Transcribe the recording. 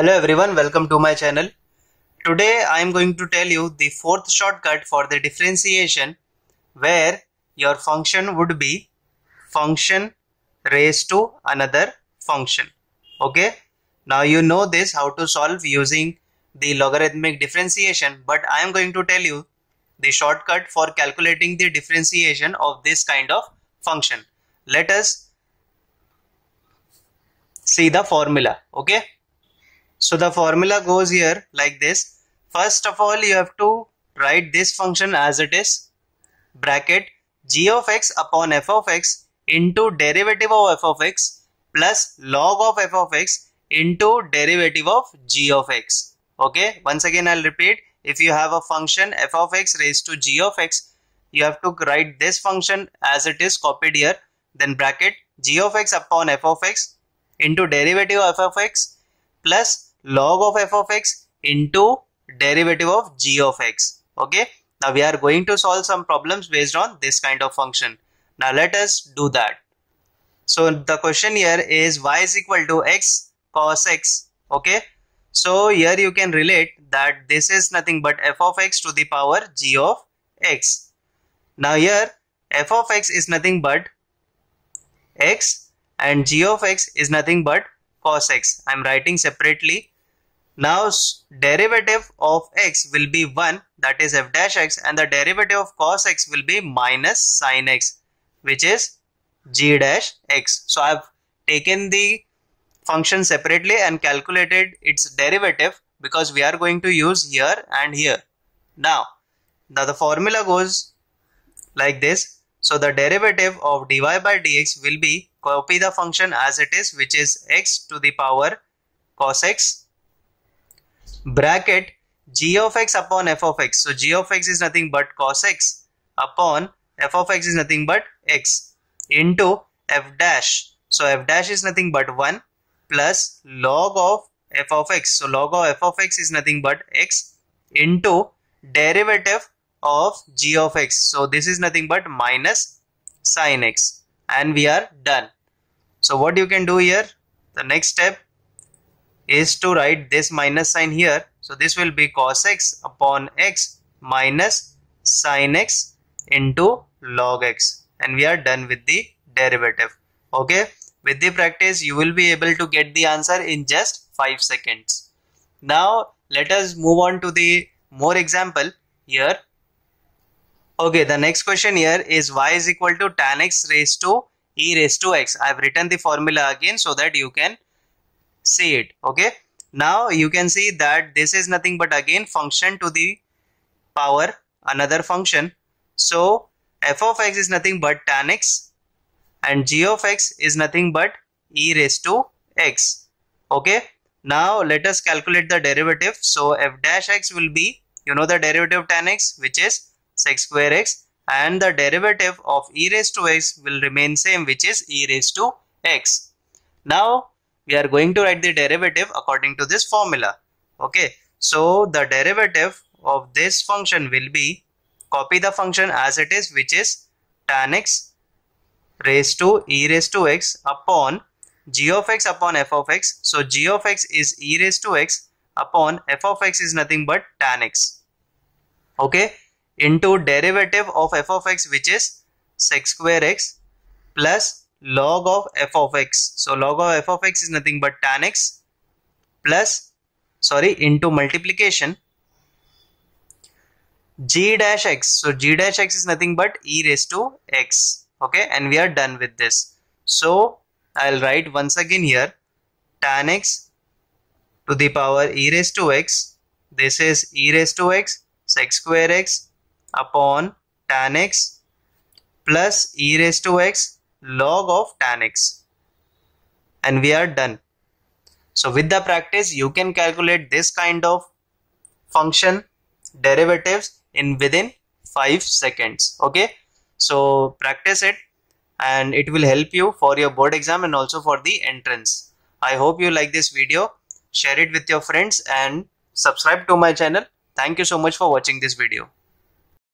Hello everyone, welcome to my channel. Today I am going to tell you the fourth shortcut for the differentiation where your function would be function raised to another function. Okay, now you know this how to solve using the logarithmic differentiation but I am going to tell you the shortcut for calculating the differentiation of this kind of function. Let us see the formula. Okay. So the formula goes here like this. First of all, you have to write this function as it is bracket g of x upon f of x into derivative of f of x plus log of f of x into derivative of g of x. Okay, once again I'll repeat if you have a function f of x raised to g of x you have to write this function as it is copied here then bracket g of x upon f of x into derivative of f of x plus log of f of x into derivative of g of x. Okay? Now we are going to solve some problems based on this kind of function. Now let us do that. So the question here is y is equal to x cos x. Okay? So here you can relate that this is nothing but f of x to the power g of x. Now here f of x is nothing but x and g of x is nothing but cos x i'm writing separately now derivative of x will be 1 that is f dash x and the derivative of cos x will be minus sin x which is g dash x. So I have taken the function separately and calculated its derivative because we are going to use here and here. Now, now the formula goes like this. So the derivative of dy by dx will be copy the function as it is which is x to the power cos x bracket g of x upon f of x. So g of x is nothing but cos x upon f of x is nothing but x into f dash. So f dash is nothing but 1 plus log of f of x. So log of f of x is nothing but x into derivative of g of x. So this is nothing but minus sin x and we are done. So what you can do here, the next step is to write this minus sign here. So this will be cos x upon x minus sin x into log x and we are done with the derivative. Okay. With the practice you will be able to get the answer in just 5 seconds. Now let us move on to the more example here. Okay, the next question here is y is equal to tan x raised to e raised to x. I have written the formula again so that you can see it. Okay? Now you can see that this is nothing but again function to the power another function. So f of x is nothing but tan x and g of x is nothing but e raised to x. Okay? Now let us calculate the derivative. So f dash x will be you know the derivative of tan x which is sec square x and the derivative of e raised to x will remain same which is e raised to x. Now we are going to write the derivative according to this formula. Okay. So the derivative of this function will be copy the function as it is which is tan x raised to e raised to x upon g of x upon f of x. So g of x is e raised to x upon f of x is nothing but tan x. Okay into derivative of f of x which is sec square x plus log of f of x. So log of f of x is nothing but tan x plus sorry into multiplication g dash x. So g dash x is nothing but e raised to x. Okay, and we are done with this. So I'll write once again here tan x to the power e raised to x. This is e raised to x sec square x upon tan x plus e raised to x log of tan x. And we are done. So with the practice you can calculate this kind of function derivatives in within 5 seconds. Okay? So practice it and it will help you for your board exam and also for the entrance. I hope you like this video. Share it with your friends and subscribe to my channel. Thank you so much for watching this video